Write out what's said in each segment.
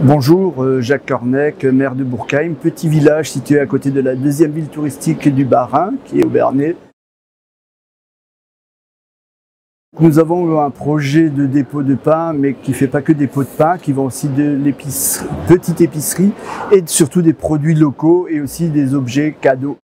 Bonjour, euh, Jacques Cornec, maire de Bourkheim, petit village situé à côté de la deuxième ville touristique du Bas-Rhin, qui est au Bernay. Nous avons un projet de dépôt de pain, mais qui ne fait pas que des pots de pain, qui vend aussi de l'épicerie, petite épicerie et surtout des produits locaux et aussi des objets cadeaux.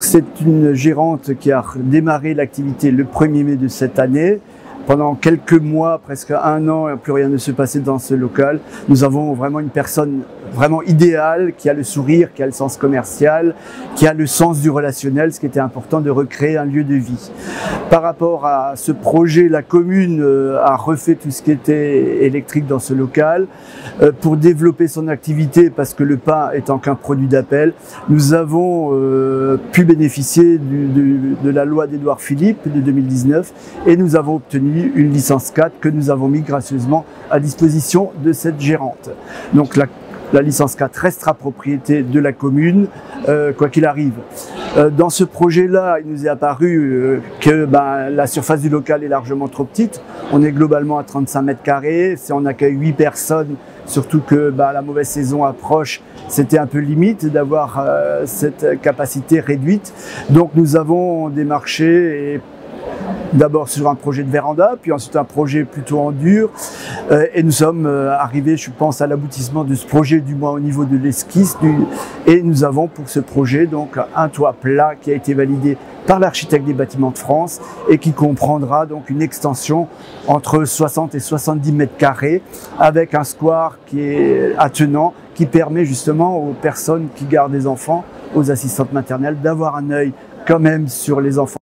C'est une gérante qui a démarré l'activité le 1er mai de cette année pendant quelques mois, presque un an, plus rien ne se passait dans ce local. Nous avons vraiment une personne vraiment idéale, qui a le sourire, qui a le sens commercial, qui a le sens du relationnel, ce qui était important de recréer un lieu de vie. Par rapport à ce projet, la commune euh, a refait tout ce qui était électrique dans ce local euh, pour développer son activité, parce que le pain étant qu'un produit d'appel, nous avons euh, pu bénéficier de, la loi d'Édouard Philippe de 2019 et nous avons obtenu une licence 4 que nous avons mis gracieusement à disposition de cette gérante. Donc la, licence 4 restera propriété de la commune, euh, quoi qu'il arrive. Euh, dans ce projet-là, il nous est apparu euh, que ben, la surface du local est largement trop petite. On est globalement à 35 mètres carrés. Si on accueille 8 personnes, surtout que ben, la mauvaise saison approche, c'était un peu limite d'avoir cette capacité réduite. Donc nous avons démarché et d'abord sur un projet de véranda, puis ensuite un projet plutôt en dur. Euh, et nous sommes euh, arrivés, je pense, à l'aboutissement de ce projet, du moins au niveau de l'esquisse. Et nous avons pour ce projet donc un toit plat qui a été validé par l'architecte des bâtiments de France et qui comprendra donc une extension entre 60 et 70 mètres carrés avec un square qui est attenant qui permet justement aux personnes qui gardent des enfants, aux assistantes maternelles d'avoir un œil quand même sur les enfants.